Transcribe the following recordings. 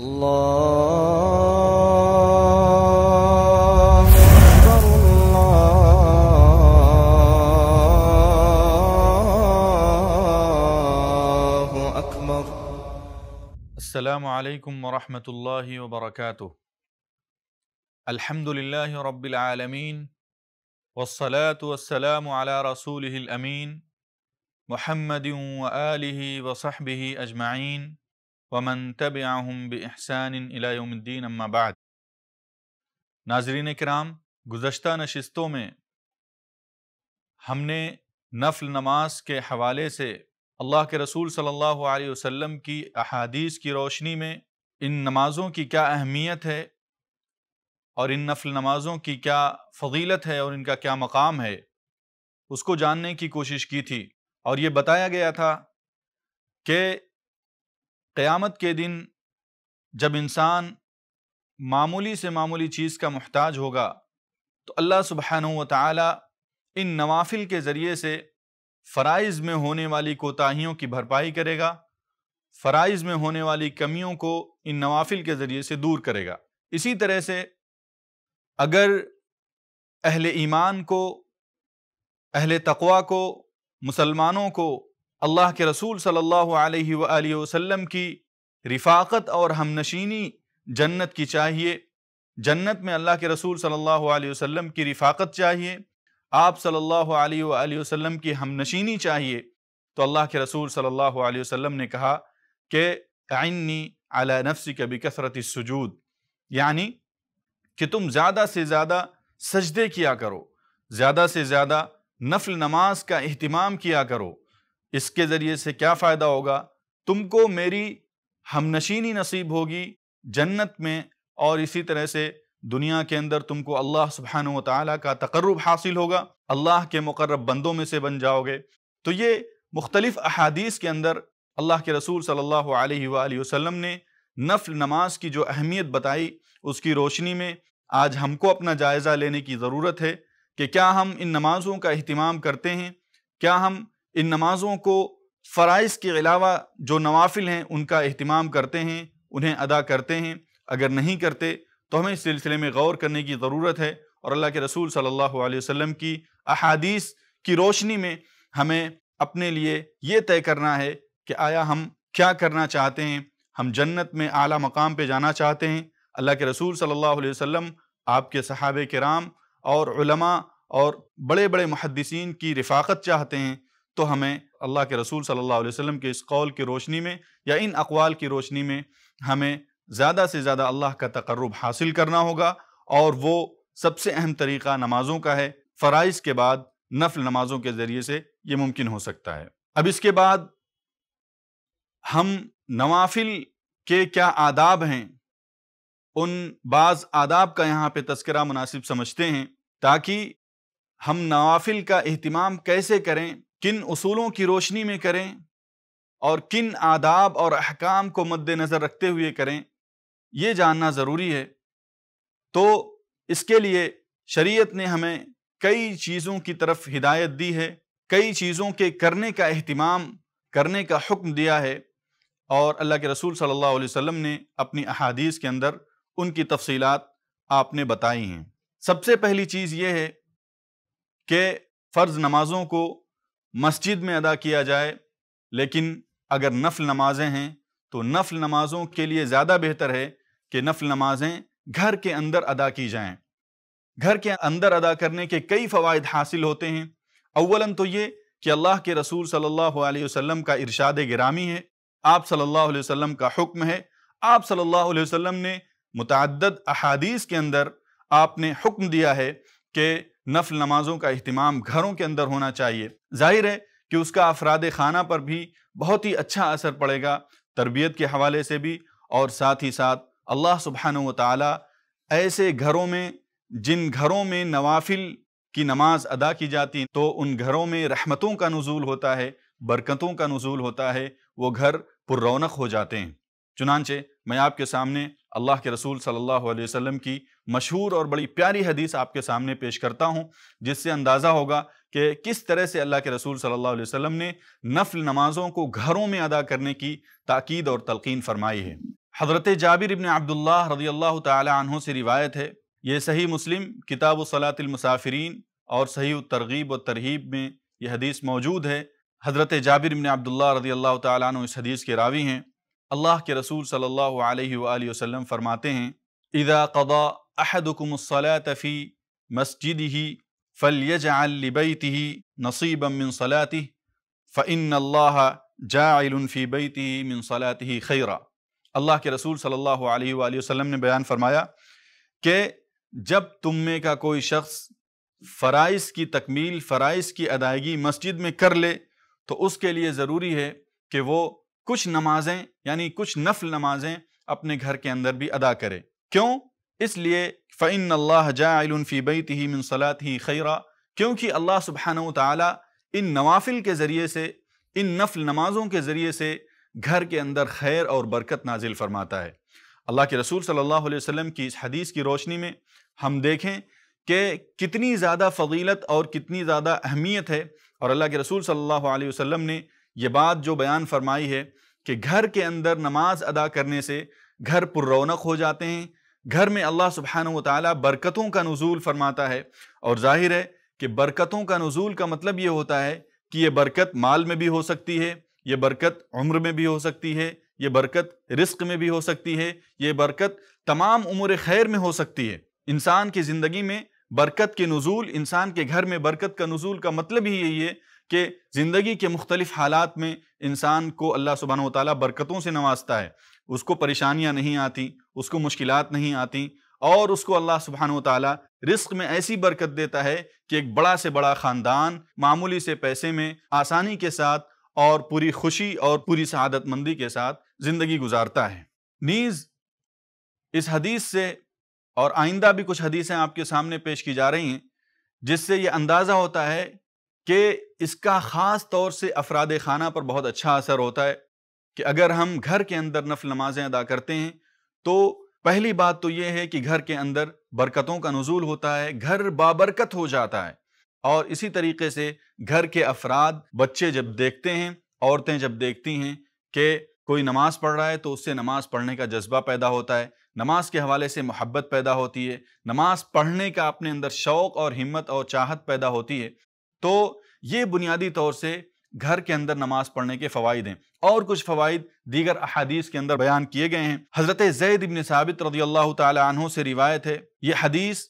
الله أكبر الله أكبر السلام عليكم ورحمة الله وبركاته الحمد لله رب العالمين والصلاة والسلام على رسوله الأمين محمد وآله وصحبه أجمعين ومن تبعهم بإحسان إلى يوم الدين أما بعد۔ ناظرین کرام، گزشتہ نشستوں میں ہم نے نفل نماز کے حوالے سے اللہ کے رسول صلی اللہ علیہ وسلم کی احادیث کی روشنی میں ان نمازوں کی کیا اہمیت ہے اور ان نفل نمازوں کی کیا فضیلت ہے اور ان کا کیا مقام ہے، اس کو جاننے کی کوشش کی تھی۔ اور یہ بتایا گیا تھا کہ قیامت کے دن جب انسان معمولی سے معمولی چیز کا محتاج ہوگا، تو اللہ سبحانہ و تعالی ان نوافل کے ذریعے سے فرائض میں ہونے والی کوتاہیوں کی بھرپائی کرے گا، فرائض میں ہونے والی کمیوں کو ان نوافل کے ذریعے سے دور کرے گا۔ اسی طرح سے اگر اہل ایمان کو، اہل تقوا کو، مسلمانوں کو اللہ کے رسول صلی اللہ علیہ وآلہ وسلم کی رفاقت اور ہم نشینی جنت کی چاہیے۔ جنت میں اللہ کے رسول صلی اللہ علیہ وسلم کی رفاقت چاہیے۔ آپ صلی اللہ علیہ وآلہ وسلم کی ہم نشینی چاہیے۔ تو اللہ کے رسول صلی اللہ علیہ وسلم نے کہا کہ عینی علی نفسک بکثرت السجود یعنی کہ تم زیادہ سے زیادہ سجدے کیا کرو، زیادہ سے زیادہ نفل نماز کا اہتمام کیا کرو۔ اس کے ذریعے سے کیا فائدہ ہوگا؟ تم کو میری ہم نشینی نصیب ہوگی جنت میں اور اسی طرح سے دنیا کے اندر تم کو اللہ سبحانہ و تعالیٰ کا تقرب حاصل ہوگا۔ اللہ کے مقرب بندوں میں سے بن جاؤ گے۔ تو یہ مختلف احادیث کے اندر اللہ کے رسول صلی اللہ علیہ وآلہ وسلم نے نفل نماز کی جو اہمیت بتائی، اس کی روشنی میں آج ہم کو اپنا جائزہ لینے کی ضرورت ہے کہ کیا ہم ان نمازوں کا اہتمام کرتے ہیں؟ کیا ہم ان نمازوں کو فرائض کے علاوہ جو نوافل ہیں، ان کا اہتمام کرتے ہیں، انہیں ادا کرتے ہیں۔ اگر نہیں کرتے، تو ہمیں اس سلسلے میں غور کرنے کی ضرورت ہے۔ اور اللہ کے رسول صلی اللہ علیہ وسلم کی احادیث کی روشنی میں ہمیں اپنے لیے یہ طے کرنا ہے کہ آیا ہم کیا کرنا چاہتے ہیں۔ ہم جنت میں اعلیٰ مقام پہ جانا چاہتے ہیں۔ اللہ کے رسول صلی اللہ علیہ وسلم، آپ کے صحابہ کرام اور علماء اور بڑے بڑے محدثین کی رفاقت چاہتے ہیں۔ تو ہمیں اللہ کے رسول صلی اللہ علیہ وسلم کے اس قول کی روشنی میں یا ان اقوال کی روشنی میں ہمیں زیادہ سے زیادہ اللہ کا تقرب حاصل کرنا ہوگا اور وہ سب سے اہم طریقہ نمازوں کا ہے۔ فرائض کے بعد نفل نمازوں کے ذریعے سے یہ ممکن ہو سکتا ہے۔ اب اس کے بعد ہم نوافل کے کیا آداب ہیں؟ ان بعض آداب کا یہاں پہ تذکرہ مناسب سمجھتے ہیں تاکہ ہم نوافل کا اہتمام کیسے کریں کن اصولوں کی روشنی میں کریں اور کن آداب اور احکام کو مد نظر رکھتے ہوئے کریں، یہ جاننا ضروری ہے۔ تو اس کے لیے شریعت نے ہمیں کئی چیزوں کی طرف ہدایت دی ہے، کئی چیزوں کے کرنے کا اہتمام، کرنے کا حکم دیا ہے اور اللہ کے رسول صلی اللہ علیہ وسلم نے اپنی احادیث کے اندر ان کی تفصیلات آپ نے بتائی ہیں۔ سب سے پہلی چیز یہ ہے کہ فرض نمازوں کو مسجد میں ادا کیا جائے، لیکن اگر نفل نمازیں ہیں تو نفل نمازوں کے لیے زیادہ بہتر ہے کہ نفل نمازیں گھر کے اندر ادا کی جائیں۔ گھر کے اندر ادا کرنے کے کئی فوائد حاصل ہوتے ہیں۔ اولاً تو یہ کہ اللہ کے رسول صلی اللہ علیہ وسلم کا ارشاد گرامی ہے، آپ صلی اللہ علیہ وسلم کا حکم ہے۔ آپ صلی اللہ علیہ وسلم نے متعدد احادیث کے اندر آپ نے حکم دیا ہے کہ نفل نمازوں کا اہتمام گھروں کے اندر ہونا چاہیے۔ ظاہر ہے کہ اس کا افراد خانہ پر بھی بہت ہی اچھا اثر پڑے گا تربیت کے حوالے سے بھی اور ساتھ ہی ساتھ اللہ سبحانہ و تعالی ایسے گھروں میں، جن گھروں میں نوافل کی نماز ادا کی جاتی تو ان گھروں میں رحمتوں کا نزول ہوتا ہے، برکتوں کا نزول ہوتا ہے، وہ گھر پر رونق ہو جاتے ہیں۔ چنانچہ میں آپ کے سامنے اللہ کے رسول صلی اللہ علیہ وسلم کی مشہور اور بڑی پیاری حدیث آپ کے سامنے پیش کرتا ہوں، جس سے اندازہ ہوگا کہ کس طرح سے اللہ کے رسول صلی اللہ علیہ وسلم نے نفل نمازوں کو گھروں میں ادا کرنے کی تاکید اور تلقین فرمائی ہے۔ حضرت جابر ابن عبداللہ رضی اللہ تعالی عنہ سے روایت ہے، یہ صحیح مسلم کتاب و صلاۃ المسافرین اور صحیح الترغیب و ترہیب میں یہ حدیث موجود ہے۔ حضرت جابر ابن عبداللہ رضی اللہ تعالیٰ عنہ اس حدیث کے راوی ہیں۔ اللہ کے رسول صلی اللہ علیہ وآلہ وسلم فرماتے ہیں، اذا قضا احدکم الصلاة فی مسجدہ فلیجعل لبیتہ نصیبا من صلاته، فإن اللہ جاعل فی بیتہ من صلاته خیرا. اللہ کے رسول صلی اللہ علیہ وآلہ وسلم نے بیان فرمایا کہ جب تم میں کا کوئی شخص فرائض کی تکمیل، فرائض کی ادائیگی مسجد میں کر لے، تو اس کے لیے ضروری ہے کہ وہ کچھ نمازیں یعنی کچھ نفل نمازیں اپنے گھر کے اندر بھی ادا کرے۔ کیوں؟ اس لیے فعن اللہ جاعل فی بیتہ من صلاته خیرا کیونکہ اللہ سبحانہ و تعالیٰ ان نوافل کے ذریعے سے، ان نفل نمازوں کے ذریعے سے گھر کے اندر خیر اور برکت نازل فرماتا ہے۔ اللہ کے رسول صلی اللہ علیہ وسلم کی اس حدیث کی روشنی میں ہم دیکھیں کہ کتنی زیادہ فضیلت اور کتنی زیادہ اہمیت ہے۔ اور اللہ کے رسول صلی اللہ علیہ وسلم نے یہ بات جو بیان فرمائی ہے کہ گھر کے اندر نماز ادا کرنے سے گھر پر رونق ہو جاتے ہیں، گھر میں اللہ سبحانہ و تعالیٰ برکتوں کا نزول فرماتا ہے اور ظاہر ہے کہ برکتوں کا نزول کا مطلب یہ ہوتا ہے کہ یہ برکت مال میں بھی ہو سکتی ہے، یہ برکت عمر میں بھی ہو سکتی ہے، یہ برکت رزق میں بھی ہو سکتی ہے، یہ برکت تمام عمر خیر میں ہو سکتی ہے۔ انسان کی زندگی میں برکت کے نزول، انسان کے گھر میں برکت کا نزول کا مطلب ہی یہی ہے کہ زندگی کے مختلف حالات میں انسان کو اللہ سبحانہ و تعالیٰ برکتوں سے نوازتا ہے۔ اس کو پریشانیاں نہیں آتی اس کو مشکلات نہیں آتی اور اس کو اللہ سبحانہ و تعالیٰ رزق میں ایسی برکت دیتا ہے کہ ایک بڑا سے بڑا خاندان معمولی سے پیسے میں آسانی کے ساتھ اور پوری خوشی اور پوری سعادت مندی کے ساتھ زندگی گزارتا ہے۔ نیز، اس حدیث سے اور آئندہ بھی کچھ حدیثیں آپ کے سامنے پیش کی جا رہی ہیں، جس سے یہ اندازہ ہوتا ہے کہ اس کا خاص طور سے افراد خانہ پر بہت اچھا اثر ہوتا ہے کہ اگر ہم گھر کے اندر نفل نمازیں ادا کرتے ہیں تو پہلی بات تو یہ ہے کہ گھر کے اندر برکتوں کا نزول ہوتا ہے، گھر بابرکت ہو جاتا ہے۔ اور اسی طریقے سے گھر کے افراد، بچے جب دیکھتے ہیں، عورتیں جب دیکھتی ہیں کہ کوئی نماز پڑھ رہا ہے تو اس سے نماز پڑھنے کا جذبہ پیدا ہوتا ہے، نماز کے حوالے سے محبت پیدا ہوتی ہے، نماز پڑھنے کا اپنے اندر شوق اور ہمت اور چاہت پیدا ہوتی ہے۔ تو یہ بنیادی طور سے گھر کے اندر نماز پڑھنے کے فوائد ہیں۔ اور کچھ فوائد دیگر احادیث کے اندر بیان کیے گئے ہیں۔ حضرت زید ابن ثابت رضی اللہ تعالی عنہ سے روایت ہے، یہ حدیث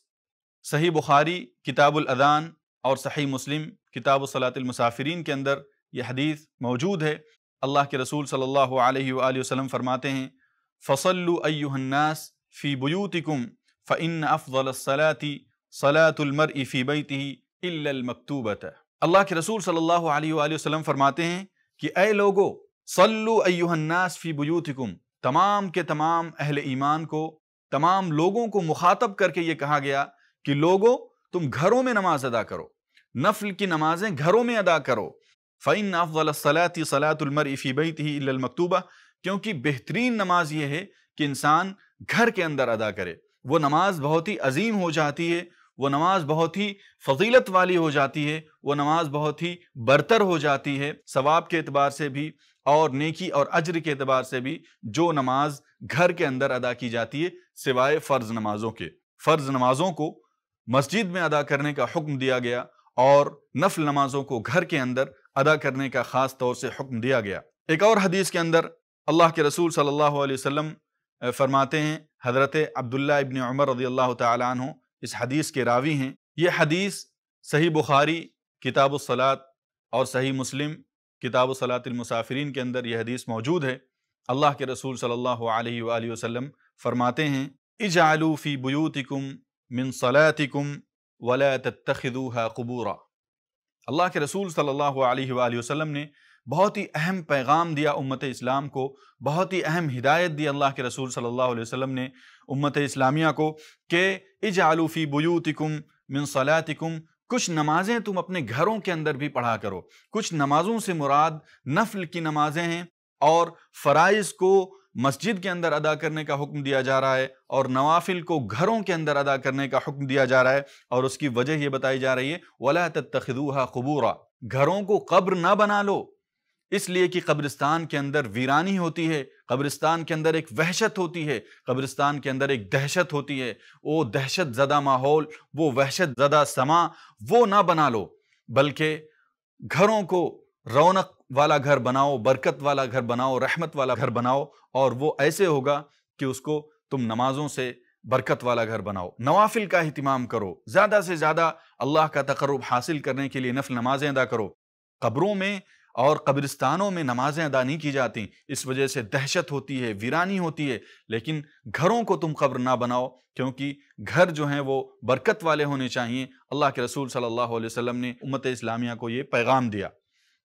صحیح بخاری، کتاب الاذان اور صحیح مسلم، کتاب صلاۃ المسافرین کے اندر یہ حدیث موجود ہے۔ اللہ کے رسول صلی اللہ علیہ وآلہ وسلم فرماتے ہیں، فصلوا ایہا الناس فی بیوتکم فإن افضل الصلاة صلاة المرء فی بیتہ الا المکتوبت اللہ کے رسول صلی اللہ علیہ وآلہ وسلم فرماتے ہیں کہ اے لوگو صلو ایہا الناس فی بیوتکم، تمام کے تمام اہل ایمان کو، تمام لوگوں کو مخاطب کر کے یہ کہا گیا کہ لوگو، تم گھروں میں نماز ادا کرو، نفل کی نمازیں گھروں میں ادا کرو۔ فعین افضل الصلاۃ صلاۃ المر فی بیتہ الا المکتوبہ کیونکہ بہترین نماز یہ ہے کہ انسان گھر کے اندر ادا کرے۔ وہ نماز بہت ہی عظیم ہو جاتی ہے وہ نماز بہت ہی فضیلت والی ہو جاتی ہے، وہ نماز بہت ہی برتر ہو جاتی ہے۔ ثواب کے اعتبار سے بھی اور نیکی اور اجر کے اعتبار سے بھی جو نماز گھر کے اندر ادا کی جاتی ہے، سوائے فرض نمازوں کے۔ فرض نمازوں کو مسجد میں ادا کرنے کا حکم دیا گیا اور نفل نمازوں کو گھر کے اندر ادا کرنے کا خاص طور سے حکم دیا گیا۔ ایک اور حدیث کے اندر اللہ کے رسول صلی اللہ علیہ وسلم فرماتے ہیں، حضرت عبداللہ ابن عمر رضی اللہ تعالیٰ عنہ اس حدیث کے راوی ہیں۔ یہ حدیث صحیح بخاری کتاب الصلاۃ اور صحیح مسلم کتاب الصلاۃ المسافرین کے اندر یہ حدیث موجود ہے۔ اللہ کے رسول صلی اللہ علیہ وآلہ وسلم فرماتے ہیں، اجعلوا فی بیوتکم من صلاتکم ولا تتخذوها قبورا. اللہ کے رسول صلی اللہ علیہ وآلہ وسلم نے بہت ہی اہم پیغام دیا امت اسلام کو، بہت ہی اہم ہدایت دی اللہ کے رسول صلی اللہ علیہ وسلم نے امت اسلامیہ کو کہ اجعلوا فی بیوتکم من صلاتکم، کچھ نمازیں تم اپنے گھروں کے اندر بھی پڑھا کرو۔ کچھ نمازوں سے مراد نفل کی نمازیں ہیں اور فرائض کو مسجد کے اندر ادا کرنے کا حکم دیا جا رہا ہے اور نوافل کو گھروں کے اندر ادا کرنے کا حکم دیا جا رہا ہے اور اس کی وجہ یہ بتائی جا رہی ہے، وَلَا تَتَّخِذُوهَا قُبُورًا۔ گھروں کو قبر نہ بنا لو۔ اس لیے کہ قبرستان کے اندر ویرانی ہوتی ہے، قبرستان کے اندر ایک وحشت ہوتی ہے، قبرستان کے اندر ایک دہشت ہوتی ہے۔ وہ دہشت زدہ ماحول، وہ وحشت زدہ سما، وہ نہ بنا لو، بلکہ گھروں کو رونق والا گھر بناؤ، برکت والا گھر بناؤ، رحمت والا گھر بناؤ، اور وہ ایسے ہوگا کہ اس کو تم نمازوں سے برکت والا گھر بناؤ۔ نوافل کا اہتمام کرو، زیادہ سے زیادہ اللہ کا تقرب حاصل کرنے کے لیے نفل نمازیں ادا کرو۔ قبروں میں اور قبرستانوں میں نمازیں ادا نہیں کی جاتی، اس وجہ سے دہشت ہوتی ہے، ویرانی ہوتی ہے۔ لیکن گھروں کو تم قبر نہ بناؤ، کیونکہ گھر جو ہیں وہ برکت والے ہونے چاہیے اللہ کے رسول صلی اللہ علیہ وسلم نے امت اسلامیہ کو یہ پیغام دیا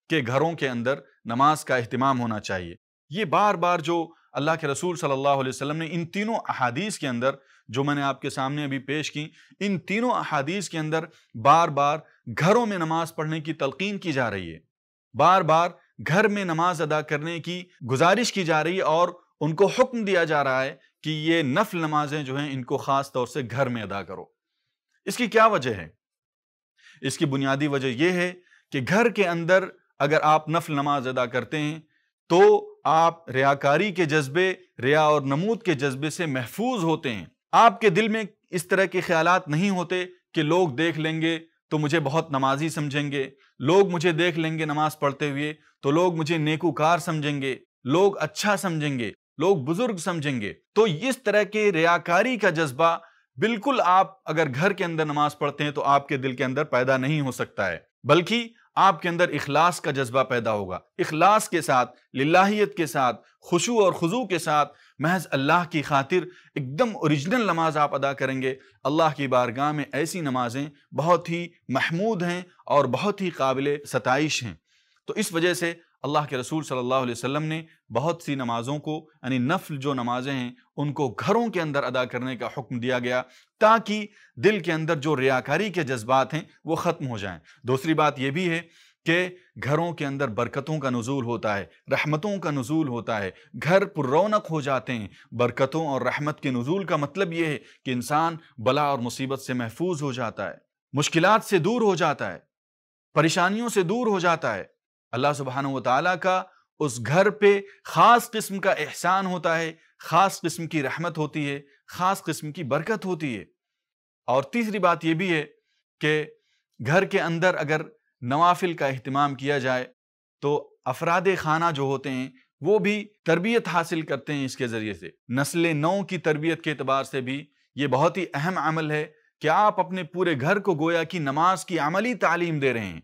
کہ گھروں کے اندر نماز کا اہتمام ہونا چاہیے۔ یہ بار بار جو اللہ کے رسول صلی اللہ علیہ وسلم نے ان تینوں احادیث کے اندر جو میں نے آپ کے سامنے ابھی پیش کی، ان تینوں احادیث کے اندر بار بار گھروں میں نماز پڑھنے کی تلقین کی جا رہی ہے۔ بار بار گھر میں نماز ادا کرنے کی گزارش کی جا رہی ہے اور ان کو حکم دیا جا رہا ہے کہ یہ نفل نمازیں جو ہیں ان کو خاص طور سے گھر میں ادا کرو۔ اس کی کیا وجہ ہے؟ اس کی بنیادی وجہ یہ ہے کہ گھر کے اندر اگر آپ نفل نماز ادا کرتے ہیں تو آپ ریاکاری کے جذبے، ریا اور نمود کے جذبے سے محفوظ ہوتے ہیں۔ آپ کے دل میں اس طرح کے خیالات نہیں ہوتے کہ لوگ دیکھ لیں گے تو مجھے بہت نمازی سمجھیں گے۔ لوگ مجھے دیکھ لیں گے نماز پڑھتے ہوئے۔ تو لوگ مجھے نیکوکار سمجھیں گے۔ لوگ اچھا سمجھیں گے۔ لوگ بزرگ سمجھیں گے۔ تو اس طرح کے ریاکاری کا جذبہ بالکل آپ اگر گھر کے اندر نماز پڑھتے ہیں تو آپ کے دل کے اندر پیدا نہیں ہو سکتا ہے۔ بلکہ آپ کے اندر اخلاص کا جذبہ پیدا ہوگا۔ اخلاص کے ساتھ، للہیت کے ساتھ خوشو اور خضو کے ساتھ محض اللہ کی خاطر ایک دم اوریجنل نماز آپ ادا کریں گے۔ اللہ کی بارگاہ میں ایسی نمازیں بہت ہی محمود ہیں اور بہت ہی قابل ستائش ہیں۔ تو اس وجہ سے اللہ کے رسول صلی اللہ علیہ وسلم نے بہت سی نمازوں کو یعنی نفل جو نمازیں ہیں، ان کو گھروں کے اندر ادا کرنے کا حکم دیا گیا تاکہ دل کے اندر جو ریاکاری کے جذبات ہیں وہ ختم ہو جائیں۔ دوسری بات یہ بھی ہے کہ گھروں کے اندر برکتوں کا نزول ہوتا ہے، رحمتوں کا نزول ہوتا ہے۔ گھر پر رونق ہو جاتے ہیں۔ برکتوں اور رحمت کے نزول کا مطلب یہ ہے کہ انسان بلا اور مصیبت سے محفوظ ہو جاتا ہے، مشکلات سے دور ہو جاتا ہے، پریشانیوں سے دور ہو جاتا ہے۔ اللہ سبحانہ و تعالیٰ کا اس گھر پہ خاص قسم کا احسان ہوتا ہے، خاص قسم کی رحمت ہوتی ہے، خاص قسم کی برکت ہوتی ہے۔ اور تیسری بات یہ بھی ہے کہ گھر کے اندر اگر نوافل کا اہتمام کیا جائے تو افراد خانہ جو ہوتے ہیں وہ بھی تربیت حاصل کرتے ہیں اس کے ذریعے سے۔ نسل نو کی تربیت کے اعتبار سے بھی یہ بہت ہی اہم عمل ہے کہ آپ اپنے پورے گھر کو گویا کی نماز کی عملی تعلیم دے رہے ہیں۔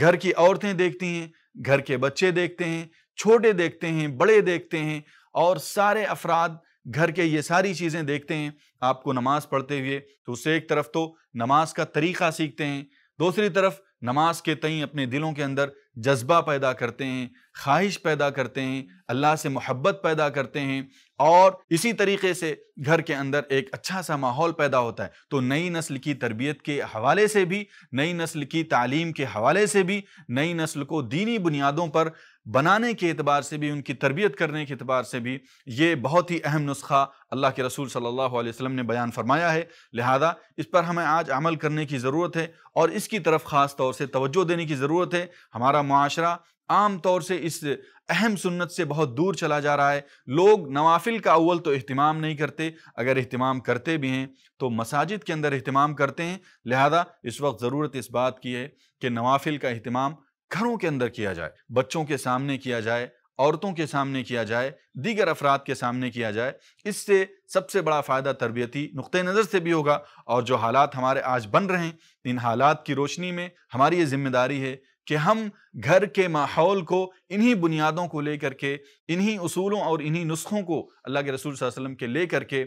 گھر کی عورتیں دیکھتی ہیں، گھر کے بچے دیکھتے ہیں، چھوٹے دیکھتے ہیں، بڑے دیکھتے ہیں اور سارے افراد گھر کے یہ ساری چیزیں دیکھتے ہیں۔ آپ کو نماز پڑھتے ہوئے تو اسے ایک طرف تو نماز کا طریقہ سیکھتے ہیں، دوسری طرف نماز کے تئیں اپنے دلوں کے اندر جذبہ پیدا کرتے ہیں خواہش پیدا کرتے ہیں، اللہ سے محبت پیدا کرتے ہیں اور اسی طریقے سے گھر کے اندر ایک اچھا سا ماحول پیدا ہوتا ہے۔ تو نئی نسل کی تربیت کے حوالے سے بھی، نئی نسل کی تعلیم کے حوالے سے بھی، نئی نسل کو دینی بنیادوں پر بنانے کے اعتبار سے بھی، ان کی تربیت کرنے کے اعتبار سے بھی یہ بہت ہی اہم نسخہ اللہ کے رسول صلی اللہ علیہ وسلم نے بیان فرمایا ہے۔ لہذا اس پر ہمیں آج عمل کرنے کی ضرورت ہے اور اس کی طرف خاص طور سے توجہ دینے کی ضرورت ہے۔ ہمارا معاشرہ عام طور سے اس اہم سنت سے بہت دور چلا جا رہا ہے۔ لوگ نوافل کا اول تو اہتمام نہیں کرتے، اگر اہتمام کرتے بھی ہیں تو مساجد کے اندر اہتمام کرتے ہیں۔ لہذا اس وقت ضرورت اس بات کی ہے کہ نوافل کا اہتمام گھروں کے اندر کیا جائے، بچوں کے سامنے کیا جائے، عورتوں کے سامنے کیا جائے، دیگر افراد کے سامنے کیا جائے۔ اس سے سب سے بڑا فائدہ تربیتی نقطۂ نظر سے بھی ہوگا۔ اور جو حالات ہمارے آج بن رہے ہیں، ان حالات کی روشنی میں ہماری یہ ذمہ داری ہے کہ ہم گھر کے ماحول کو انہی بنیادوں کو لے کر کے، انہی اصولوں اور انہی نسخوں کو اللہ کے رسول صلی اللہ علیہ وسلم کے لے کر کے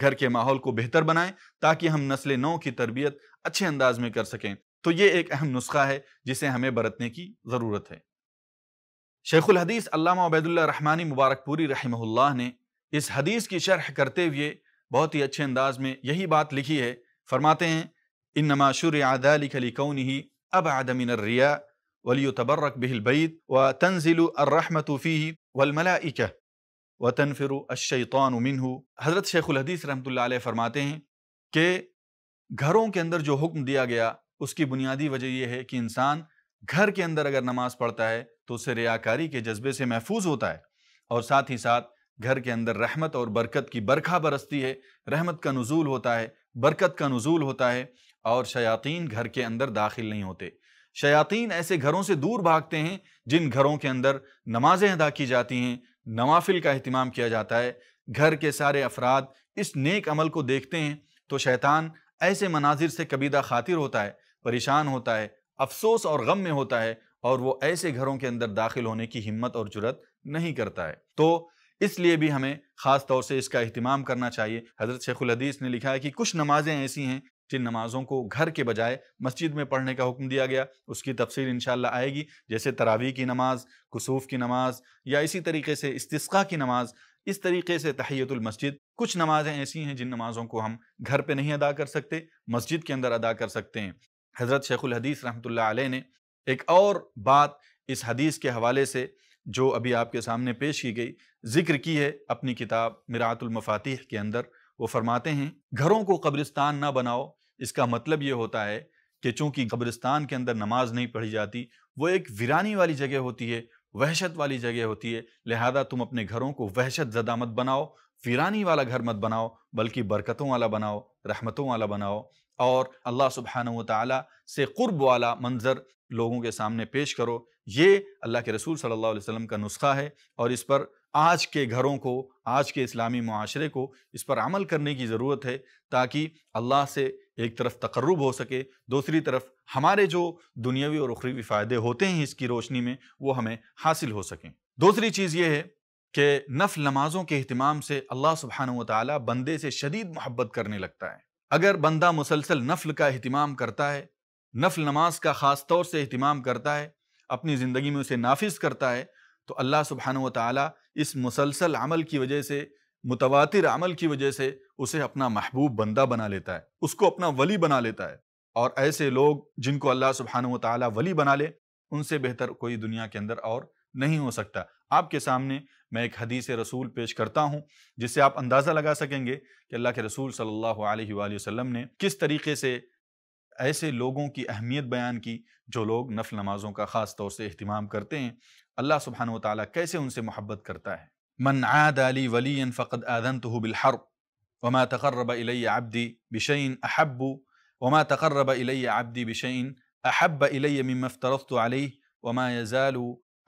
گھر کے ماحول کو بہتر بنائیں تاکہ ہم نسل نو کی تربیت اچھے انداز میں کر سکیں۔ تو یہ ایک اہم نسخہ ہے جسے ہمیں برتنے کی ضرورت ہے۔ شیخ الحدیث علامہ عبید اللہ رحمانی مبارک پوری رحمہ اللہ نے اس حدیث کی شرح کرتے ہوئے بہت ہی اچھے انداز میں یہی بات لکھی ہے۔ فرماتے ہیں، انما شرع ذلك لكونه ابعد من الرياء وليتبرك به البيت وتنزل الرحمة فيه والملائكة وتنفر الشيطان منه حضرت شیخ الحدیث رحمۃ اللہ علیہ فرماتے ہیں کہ گھروں کے اندر جو حکم دیا گیا، اس کی بنیادی وجہ یہ ہے کہ انسان گھر کے اندر اگر نماز پڑھتا ہے تو اسے ریاکاری کے جذبے سے محفوظ ہوتا ہے اور ساتھ ہی ساتھ گھر کے اندر رحمت اور برکت کی برکھا برستی ہے، رحمت کا نزول ہوتا ہے، برکت کا نزول ہوتا ہے اور شیاطین گھر کے اندر داخل نہیں ہوتے۔ شیاطین ایسے گھروں سے دور بھاگتے ہیں جن گھروں کے اندر نمازیں ادا کی جاتی ہیں، نوافل کا اہتمام کیا جاتا ہے۔ گھر کے سارے افراد اس نیک عمل کو دیکھتے ہیں تو شیطان ایسے مناظر سے کبیدہ خاطر ہوتا ہے، پریشان ہوتا ہے، افسوس اور غم میں ہوتا ہے اور وہ ایسے گھروں کے اندر داخل ہونے کی ہمت اور جرت نہیں کرتا ہے۔ تو اس لیے بھی ہمیں خاص طور سے اس کا اہتمام کرنا چاہیے۔ حضرت شیخ الحدیث نے لکھا ہے کہ کچھ نمازیں ایسی ہیں جن نمازوں کو گھر کے بجائے مسجد میں پڑھنے کا حکم دیا گیا، اس کی تفصیل انشاءاللہ آئے گی۔ جیسے تراویح کی نماز، کسوف کی نماز یا اسی طریقے سے استسقاء کی نماز، اس طریقے سے تحیت المسجد۔ کچھ نمازیں ایسی ہیں جن نمازوں کو ہم گھر پہ نہیں ادا کر سکتے، مسجد کے اندر ادا کر سکتے ہیں۔ حضرت شیخ الحدیث رحمۃ اللہ علیہ نے ایک اور بات اس حدیث کے حوالے سے جو ابھی آپ کے سامنے پیش کی گئی، ذکر کی ہے اپنی کتاب مراعت المفاتیح کے اندر۔ وہ فرماتے ہیں، گھروں کو قبرستان نہ بناؤ اس کا مطلب یہ ہوتا ہے کہ چونکہ قبرستان کے اندر نماز نہیں پڑھی جاتی، وہ ایک ویرانی والی جگہ ہوتی ہے، وحشت والی جگہ ہوتی ہے، لہذا تم اپنے گھروں کو وحشت زدہ مت بناؤ، ویرانی والا گھر مت بناؤ، بلکہ برکتوں والا بناؤ، رحمتوں والا بناؤ، اور اللہ سبحانہ و تعالیٰ سے قرب والا منظر لوگوں کے سامنے پیش کرو۔ یہ اللہ کے رسول صلی اللہ علیہ وسلم کا نسخہ ہے، اور اس پر آج کے گھروں کو، آج کے اسلامی معاشرے کو اس پر عمل کرنے کی ضرورت ہے، تاکہ اللہ سے ایک طرف تقرب ہو سکے، دوسری طرف ہمارے جو دنیاوی اور اخروی فائدے ہوتے ہیں اس کی روشنی میں وہ ہمیں حاصل ہو سکیں۔ دوسری چیز یہ ہے کہ نفل نمازوں کے اہتمام سے اللہ سبحانہ و تعالیٰ بندے سے شدید محبت کرنے لگتا ہے۔ اگر بندہ مسلسل نفل کا اہتمام کرتا ہے، نفل نماز کا خاص طور سے اہتمام کرتا ہے، اپنی زندگی میں اسے نافذ کرتا ہے، تو اللہ سبحانہ و تعالیٰ اس مسلسل عمل کی وجہ سے متواتر عمل کی وجہ سے اسے اپنا محبوب بندہ بنا لیتا ہے، اس کو اپنا ولی بنا لیتا ہے۔ اور ایسے لوگ جن کو اللہ سبحانہ و تعالیٰ ولی بنا لے، ان سے بہتر کوئی دنیا کے اندر اور نہیں ہو سکتا۔ آپ کے سامنے میں ایک حدیث رسول پیش کرتا ہوں، جس سے آپ اندازہ لگا سکیں گے کہ اللہ کے رسول صلی اللہ علیہ وآلہ وسلم نے کس طریقے سے ایسے لوگوں کی اہمیت بیان کی جو لوگ نفل نمازوں کا خاص طور سے اہتمام کرتے ہیں۔ اللہ سبحانہ و تعالیٰ کیسے ان سے محبت کرتا ہے؟ من عادى لي وليا فقد آذنته بالحرب وما تقرب إلي عبدي بشيء أحب وما تقرب إلي عبدي بشيء أحب إلي مما افترضت عليه وما يزال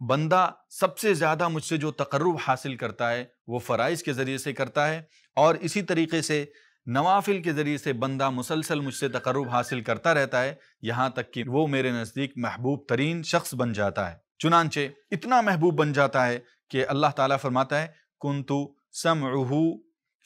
بندہ سب سے زیادہ مجھ سے جو تقرب حاصل کرتا ہے، وہ فرائض کے ذریعے سے کرتا ہے اور اسی طریقے سے نوافل کے ذریعے سے بندہ مسلسل مجھ سے تقرب حاصل کرتا رہتا ہے، یہاں تک کہ وہ میرے نزدیک محبوب ترین شخص بن جاتا ہے۔ چنانچہ اتنا محبوب بن جاتا ہے کہ اللہ تعالیٰ فرماتا ہے کن تو سم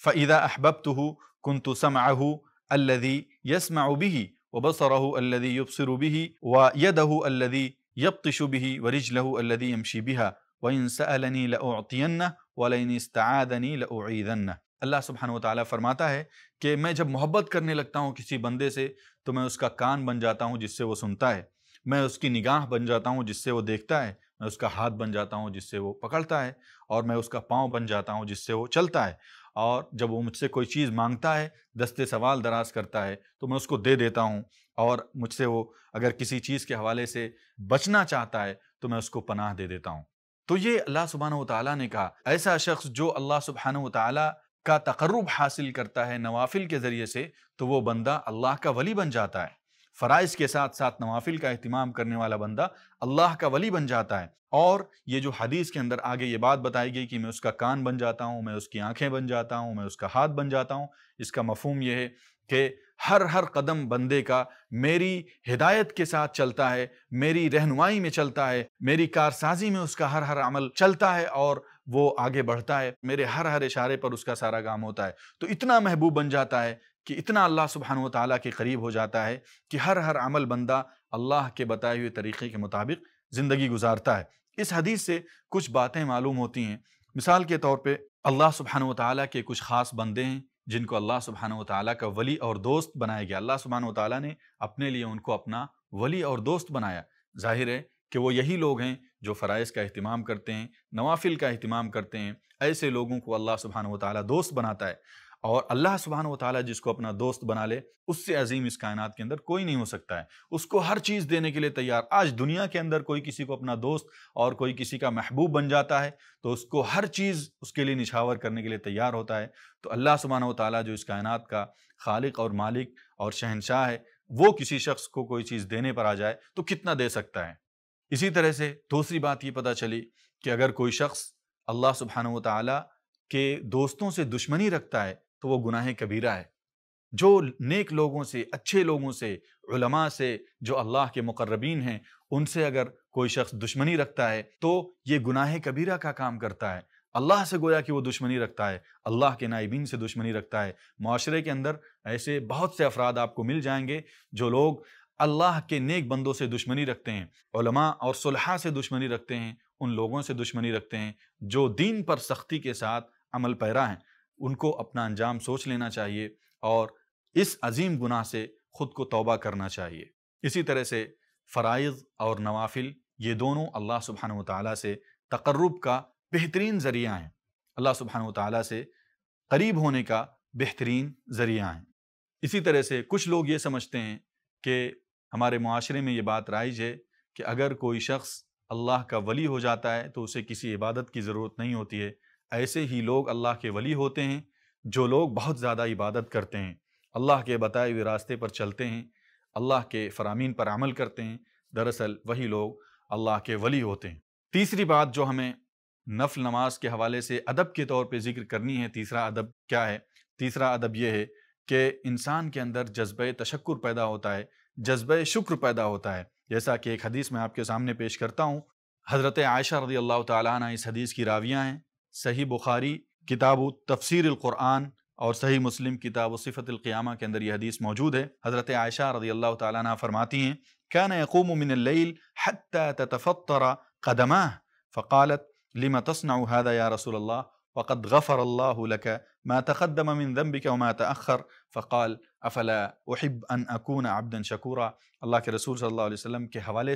فعیدہ احبب تو کن تو سم اہو الدی یسم ابی و بصرہ الدی یبصر به ويده الذي يبطش به ورجله الذي يمشي بها، وإن سألني لأعطينه، ولئن استعاذني لأعيذنه. اللہ سبحانہ و تعالیٰ فرماتا ہے کہ میں جب محبت کرنے لگتا ہوں کسی بندے سے، تو میں اس کا کان بن جاتا ہوں جس سے وہ سنتا ہے۔ میں اس کی نگاہ بن جاتا ہوں جس سے وہ دیکھتا ہے۔ میں اس کا ہاتھ بن جاتا ہوں جس سے وہ پکڑتا ہے۔ اور میں اس کا پاؤں بن جاتا ہوں جس سے وہ چلتا ہے۔ اور جب وہ مجھ سے کوئی چیز مانگتا ہے، دستے سوال دراز کرتا ہے، تو میں اس کو دے دیتا ہوں۔ اور مجھ سے وہ اگر کسی چیز کے حوالے سے بچنا چاہتا ہے تو میں اس کو پناہ دے دیتا ہوں۔ تو یہ اللہ سبحانہ و تعالیٰ نے کہا، ایسا شخص جو اللہ سبحانہ و تعالیٰ کا تقرب حاصل کرتا ہے نوافل کے ذریعے سے، تو وہ بندہ اللہ کا ولی بن جاتا ہے۔ فرائض کے ساتھ ساتھ نوافل کا اہتمام کرنے والا بندہ اللہ کا ولی بن جاتا ہے۔ اور یہ جو حدیث کے اندر آگے یہ بات بتائی گئی کہ میں اس کا کان بن جاتا ہوں، میں اس کی آنکھیں بن جاتا ہوں، میں اس کا ہاتھ بن جاتا ہوں، اس کا مفہوم یہ ہے کہ ہر ہر قدم بندے کا میری ہدایت کے ساتھ چلتا ہے، میری رہنمائی میں چلتا ہے، میری کارسازی میں اس کا ہر ہر عمل چلتا ہے اور وہ آگے بڑھتا ہے، میرے ہر ہر اشارے پر اس کا سارا کام ہوتا ہے۔ تو اتنا محبوب بن جاتا ہے کہ اتنا اللہ سبحانہ و تعالیٰ کے قریب ہو جاتا ہے کہ ہر ہر عمل بندہ اللہ کے بتائے ہوئے طریقے کے مطابق زندگی گزارتا ہے۔ اس حدیث سے کچھ باتیں معلوم ہوتی ہیں۔ مثال کے طور پہ اللہ سبحانہ و تعالیٰ کے کچھ خاص بندے ہیں۔ جن کو اللہ سبحانہ و تعالیٰ کا ولی اور دوست بنایا گیا۔ اللہ سبحانہ و تعالیٰ نے اپنے لیے ان کو اپنا ولی اور دوست بنایا۔ ظاہر ہے کہ وہ یہی لوگ ہیں جو فرائض کا اہتمام کرتے ہیں، نوافل کا اہتمام کرتے ہیں۔ ایسے لوگوں کو اللہ سبحانہ و تعالیٰ دوست بناتا ہے۔ اور اللہ سبحانہ و تعالیٰ جس کو اپنا دوست بنا لے، اس سے عظیم اس کائنات کے اندر کوئی نہیں ہو سکتا ہے۔ اس کو ہر چیز دینے کے لیے تیار۔ آج دنیا کے اندر کوئی کسی کو اپنا دوست اور کوئی کسی کا محبوب بن جاتا ہے تو اس کو ہر چیز اس کے لیے نچھاور کرنے کے لیے تیار ہوتا ہے۔ تو اللہ سبحانہ و تعالیٰ جو اس کائنات کا خالق اور مالک اور شہنشاہ ہے، وہ کسی شخص کو کوئی چیز دینے پر آ جائے تو کتنا دے سکتا ہے۔ اسی طرح سے دوسری بات یہ پتہ چلی کہ اگر کوئی شخص اللہ سبحانہ و تعالیٰ کے دوستوں سے دشمنی رکھتا ہے تو وہ گناہ کبیرہ ہے۔ جو نیک لوگوں سے، اچھے لوگوں سے، علماء سے جو اللہ کے مقربین ہیں، ان سے اگر کوئی شخص دشمنی رکھتا ہے تو یہ گناہ کبیرہ کا کام کرتا ہے۔ اللہ سے گویا کہ وہ دشمنی رکھتا ہے، اللہ کے نائبین سے دشمنی رکھتا ہے۔ معاشرے کے اندر ایسے بہت سے افراد آپ کو مل جائیں گے جو لوگ اللہ کے نیک بندوں سے دشمنی رکھتے ہیں، علماء اور صلحہ سے دشمنی رکھتے ہیں، ان لوگوں سے دشمنی رکھتے ہیں جو دین پر سختی کے ساتھ عمل پیرا ہیں۔ ان کو اپنا انجام سوچ لینا چاہیے اور اس عظیم گناہ سے خود کو توبہ کرنا چاہیے۔ اسی طرح سے فرائض اور نوافل، یہ دونوں اللہ سبحانہ و تعالیٰ سے تقرب کا بہترین ذریعہ ہیں۔ اللہ سبحانہ و تعالیٰ سے قریب ہونے کا بہترین ذریعہ ہیں۔ اسی طرح سے کچھ لوگ یہ سمجھتے ہیں کہ ہمارے معاشرے میں یہ بات رائج ہے کہ اگر کوئی شخص اللہ کا ولی ہو جاتا ہے تو اسے کسی عبادت کی ضرورت نہیں ہوتی ہے۔ ایسے ہی لوگ اللہ کے ولی ہوتے ہیں جو لوگ بہت زیادہ عبادت کرتے ہیں۔ اللہ کے بتائے ہوئے راستے پر چلتے ہیں، اللہ کے فرامین پر عمل کرتے ہیں۔ دراصل وہی لوگ اللہ کے ولی ہوتے ہیں۔ تیسری بات جو ہمیں نفل نماز کے حوالے سے ادب کے طور پہ ذکر کرنی ہے، تیسرا ادب کیا ہے؟ تیسرا ادب یہ ہے کہ انسان کے اندر جذبہ تشکر پیدا ہوتا ہے، جذبہ شکر پیدا ہوتا ہے۔ جیسا کہ ایک حدیث میں آپ کے سامنے پیش کرتا ہوں، حضرت عائشہ رضی اللہ تعالیٰ عنہ اس حدیث کی راویاں ہیں۔ صحیح بخاری کتاب تفسیر القرآن اور صحیح مسلم کتاب صفت القیامہ کے اندر یہ حدیث موجود ہے۔ حضرت عائشہ رضی اللہ تعالیٰ عنہ فرماتی ہیں كان يقوم من الليل حتى تتفطر قدماه فقالت لما تصنع هذا يا رسول الله؟ وقد غفر الله لك ما تقدم من ذنبك وما تأخر فقال افلا احب ان اكون عبدا شكورا الله کے صلى الله عليه وسلم کے حوالے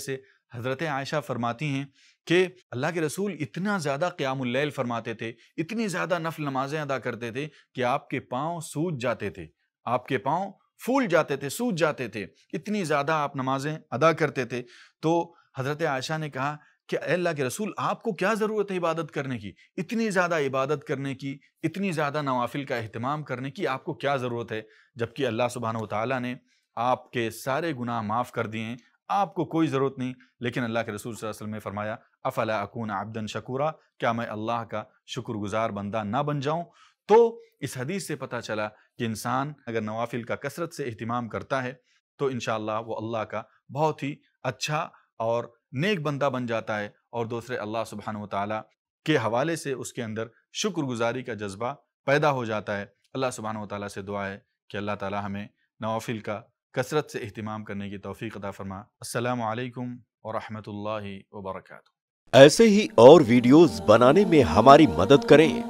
حضرت عائشہ فرماتی ہیں کہ اللہ کے رسول اتنا زیادہ قیام اللیل فرماتے تھے، اتنی زیادہ نفل نمازیں ادا کرتے تھے کہ آپ کے پاؤں سوج جاتے تھے۔ آپ کے پاؤں پھول جاتے تھے، سوج جاتے تھے۔ اتنی زیادہ آپ نمازیں ادا کرتے تھے۔ تو حضرت عائشہ نے کہا کہ اے اللہ کے رسول، آپ کو کیا ضرورت ہے عبادت کرنے کی؟ اتنی زیادہ عبادت کرنے کی، اتنی زیادہ نوافل کا اہتمام کرنے کی آپ کو کیا ضرورت ہے؟ جبکہ اللہ سبحانہ و تعالیٰ نے آپ کے سارے گناہ معاف کر دیے ہیں۔ آپ کو کوئی ضرورت نہیں۔ لیکن اللہ کے رسول صلی اللہ علیہ وسلم نے فرمایا، افلا اکون عبدن شکورا؟ کیا میں اللہ کا شکر گزار بندہ نہ بن جاؤں؟ تو اس حدیث سے پتہ چلا کہ انسان اگر نوافل کا کثرت سے اہتمام کرتا ہے، تو انشاءاللہ وہ اللہ کا بہت ہی اچھا اور نیک بندہ بن جاتا ہے۔ اور دوسرے، اللہ سبحانہ و تعالیٰ کے حوالے سے اس کے اندر شکر گزاری کا جذبہ پیدا ہو جاتا ہے۔ اللہ سبحانہ و تعالیٰ سے دعا ہے کہ اللہ تعالیٰ ہمیں نوافل کا کثرت سے اہتمام کرنے کی توفیق عطا فرما۔ السلام علیکم ورحمۃ اللہ وبرکاتہ۔ ایسے ہی اور ویڈیوز بنانے میں ہماری مدد کریں۔